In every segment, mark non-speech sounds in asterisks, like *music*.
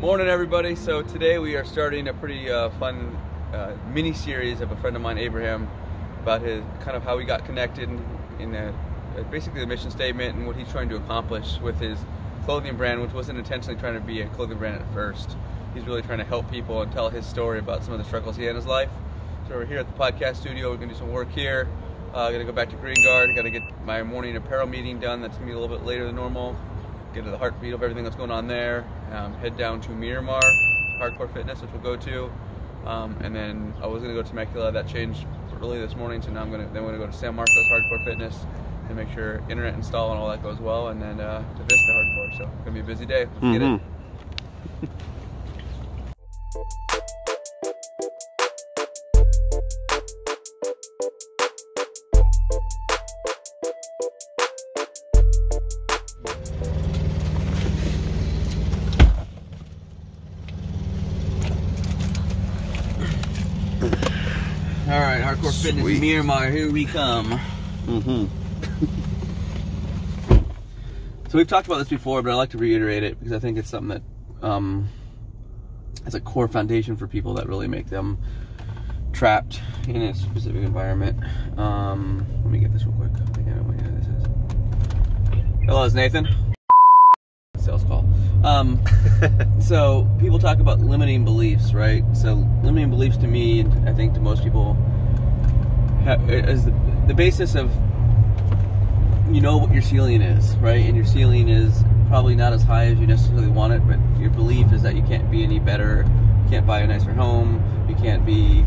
Morning, everybody. So today we are starting a pretty uh, fun uh, mini series of a friend of mine, Abraham, about his kind of how we got connected in, in a, basically the mission statement and what he's trying to accomplish with his clothing brand, which wasn't intentionally trying to be a clothing brand at first. He's really trying to help people and tell his story about some of the struggles he had in his life. So we're here at the podcast studio. We're gonna do some work here. Uh, gonna go back to Green Guard. Gotta get my morning apparel meeting done. That's gonna be a little bit later than normal to the heartbeat of everything that's going on there. Um, head down to Miramar, Hardcore Fitness, which we'll go to. Um, and then I was gonna go to Temecula. That changed early this morning, so now I'm gonna then we're gonna go to San Marcos Hardcore Fitness and make sure internet install and all that goes well, and then uh, to Vista Hardcore. So it's gonna be a busy day. Let's mm -hmm. get it. *laughs* All right, Hardcore Sweet. Fitness Miramar, here we come. Mm-hmm. so we've talked about this before, but I like to reiterate it because I think it's something that um, has a core foundation for people that really make them trapped in a specific environment. Um, let me get this real quick. I think I know what this is. Hello, it's Nathan. Sales call. Um, *laughs* so people talk about limiting beliefs, right? So limiting beliefs to me, and I think to most people, is the basis of you know what your ceiling is, right? And your ceiling is probably not as high as you necessarily want it, but your belief is that you can't be any better, you can't buy a nicer home, you can't be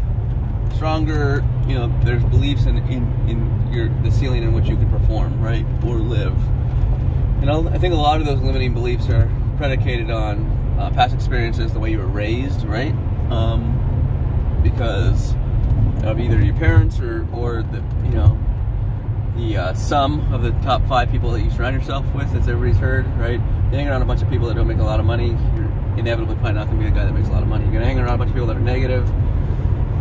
stronger. You know, there's beliefs in in, in your the ceiling in which you can perform, right, or live. And I think a lot of those limiting beliefs are predicated on uh, past experiences, the way you were raised, right? Um, because of either your parents or, or the, you know, the uh, sum of the top five people that you surround yourself with, as everybody's heard, right? You hang around a bunch of people that don't make a lot of money, you're inevitably probably not going to be the guy that makes a lot of money. You're going to hang around a bunch of people that are negative,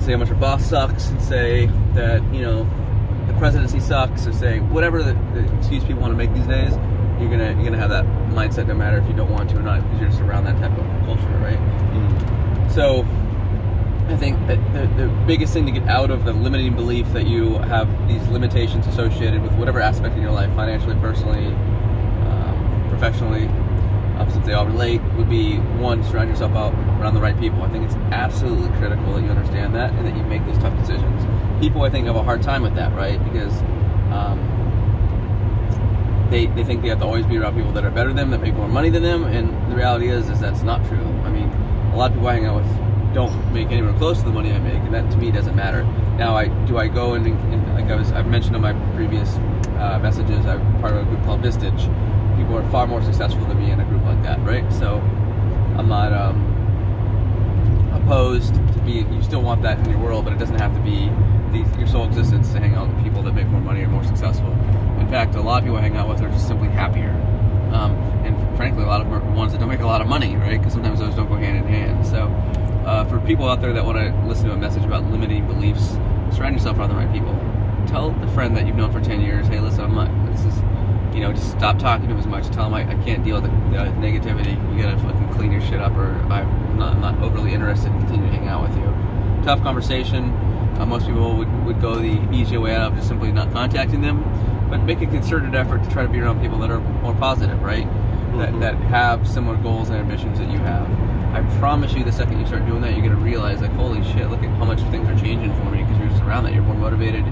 say how much your boss sucks, and say that, you know, the presidency sucks, or say whatever the, the excuse people want to make these days you're gonna you're gonna have that mindset no matter if you don't want to or not because you're just around that type of culture, right? Mm. So I think that the, the biggest thing to get out of the limiting belief that you have these limitations associated with whatever aspect in your life, financially, personally, um, professionally, um, since they all relate, would be one, surround yourself out around the right people. I think it's absolutely critical that you understand that and that you make those tough decisions. People, I think, have a hard time with that, right? Because um, they, they think they have to always be around people that are better than them, that make more money than them, and the reality is is that's not true. I mean, a lot of people I hang out with don't make anywhere close to the money I make, and that to me doesn't matter. Now, I do I go and, and like I was I've mentioned in my previous uh, messages, I'm part of a group called Vistage. People are far more successful than me in a group like that, right? So I'm not um, opposed to be. You still want that in your world, but it doesn't have to be the, your sole existence to hang out with people that make more money or more successful. In fact, a lot of people I hang out with are just simply happier. Um, and frankly, a lot of them are ones that don't make a lot of money, right? Because sometimes those don't go hand in hand. So, uh, for people out there that want to listen to a message about limiting beliefs, surround yourself around the right people. Tell the friend that you've known for 10 years, hey, listen, I'm not, this is, you know, just stop talking to him as much. Tell him I, I can't deal with the, the, negativity. You gotta fucking clean your shit up, or I'm not, I'm not overly interested in continuing to hang out with you. Tough conversation. Uh, most people would, would go the easier way out of just simply not contacting them but make a concerted effort to try to be around people that are more positive, right? Mm-hmm. That, that have similar goals and ambitions that you have. I promise you, the second you start doing that, you're going to realize, like, holy shit, look at how much things are changing for me because you're just around that. You're more motivated.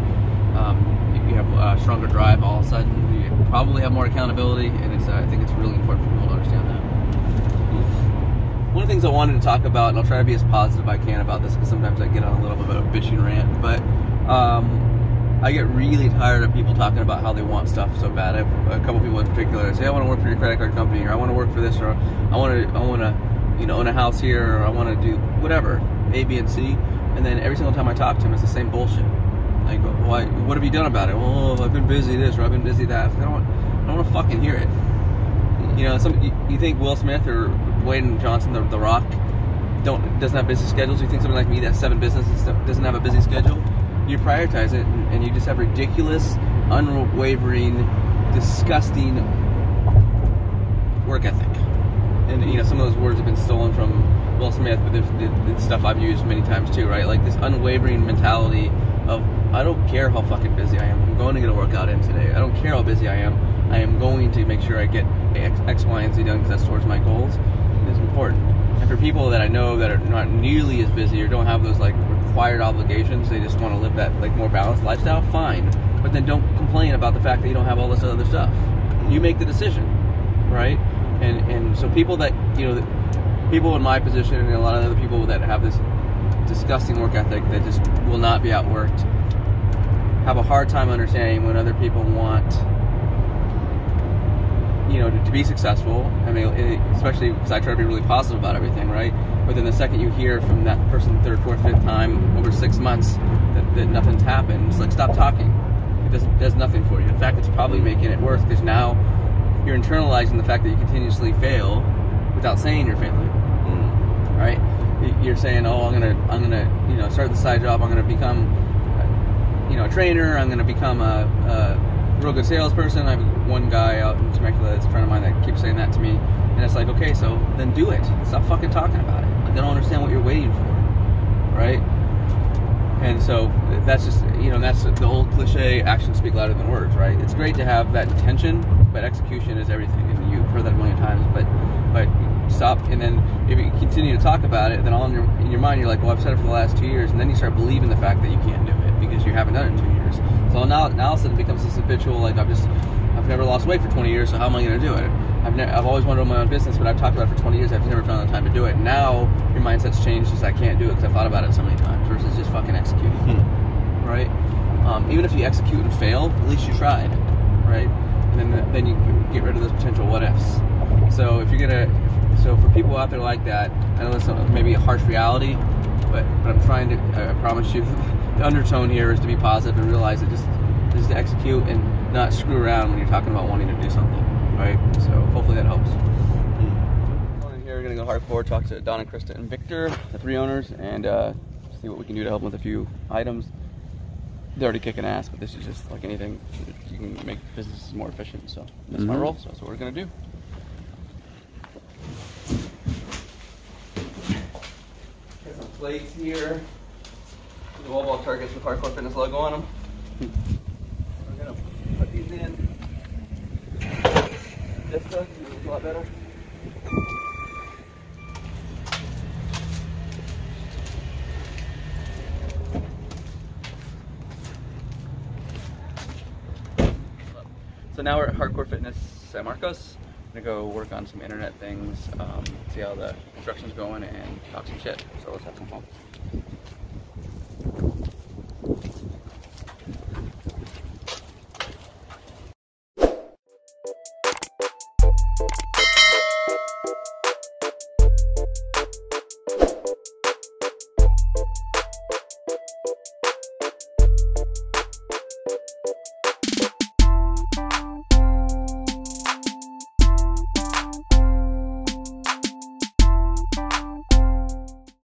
Um, you have a stronger drive all of a sudden. You probably have more accountability, and it's, uh, I think it's really important for people to understand that. One of the things I wanted to talk about, and I'll try to be as positive as I can about this because sometimes I get on a little bit of a bitching rant, but um, I get really tired of people talking about how they want stuff so bad. I have a couple people in particular say, "I want to work for your credit card company," or "I want to work for this," or "I want to, I want to, you know, own a house here," or "I want to do whatever, A, B, and C." And then every single time I talk to them, it's the same bullshit. Like, why? What have you done about it? Oh, well, I've been busy this, or I've been busy that. I don't, want, I don't want to fucking hear it. You know, some you, think Will Smith or Dwayne Johnson, the, the Rock, don't doesn't have busy schedules? You think somebody like me that has seven businesses doesn't have a busy schedule? You prioritize it and you just have ridiculous, unwavering, disgusting work ethic. And you know, some of those words have been stolen from Will Smith, but there's it's stuff I've used many times too, right? Like this unwavering mentality of I don't care how fucking busy I am. I'm going to get a workout in today. I don't care how busy I am. I am going to make sure I get X, X Y, and Z done because that's towards my goals. It's important. And for people that I know that are not nearly as busy or don't have those like required obligations, they just want to live that like more balanced lifestyle. Fine, but then don't complain about the fact that you don't have all this other stuff. You make the decision, right? And and so people that you know, people in my position and a lot of other people that have this disgusting work ethic that just will not be outworked have a hard time understanding when other people want you know to, to be successful i mean it, especially because i try to be really positive about everything right? But then the second you hear from that person third fourth fifth time over six months that, that nothing's happened it's like stop talking. It does, does nothing for you. In fact it's probably making it worse because now you're internalizing the fact that you continuously fail without saying you're failing. Mm. right? You're saying oh i'm gonna i'm gonna you know start the side job. I'm gonna become you know a trainer. I'm gonna become a, a real good salesperson. I have one guy out in Temecula that's a friend of mine that keeps saying that to me. And it's like, okay, so then do it. Stop fucking talking about it. Like, don't understand what you're waiting for. Right? And so that's just, you know, that's the old cliche actions speak louder than words, right? It's great to have that intention, but execution is everything. And you've heard that a million times. But, but stop. And then if you continue to talk about it, then all in your, in your mind, you're like, well, I've said it for the last two years. And then you start believing the fact that you can't do it because you haven't done it in two years. So now, now all of a sudden it becomes this habitual, like I've just, I've never lost weight for 20 years, so how am I going to do it? I've, ne- I've always wanted to own my own business, but I've talked about it for 20 years. I've never found the time to do it. Now your mindset's changed, just I can't do it because I've thought about it so many times versus just fucking executing, hmm. right? Um, even if you execute and fail, at least you tried, right? And then then you get rid of those potential what ifs. So if you're gonna, so for people out there like that, I know that's maybe a harsh reality, but, but I'm trying to, I promise you, *laughs* the undertone here is to be positive and realize that just just to execute and not screw around when you're talking about wanting to do something, right? So hopefully that helps. Mm-hmm. Here we're gonna go hardcore, talk to Don and Krista and Victor, the three owners, and uh, see what we can do to help them with a few items. They're already kicking ass, but this is just like anything. You can make businesses more efficient. So that's mm-hmm. my role. So that's what we're gonna do. Get some plates here the wall ball targets with Hardcore Fitness logo on them. We're gonna put these in. This stuff is a lot better. So now we're at Hardcore Fitness San Marcos. I'm gonna go work on some internet things, um, see how the construction's going, and talk some shit. So let's have some fun.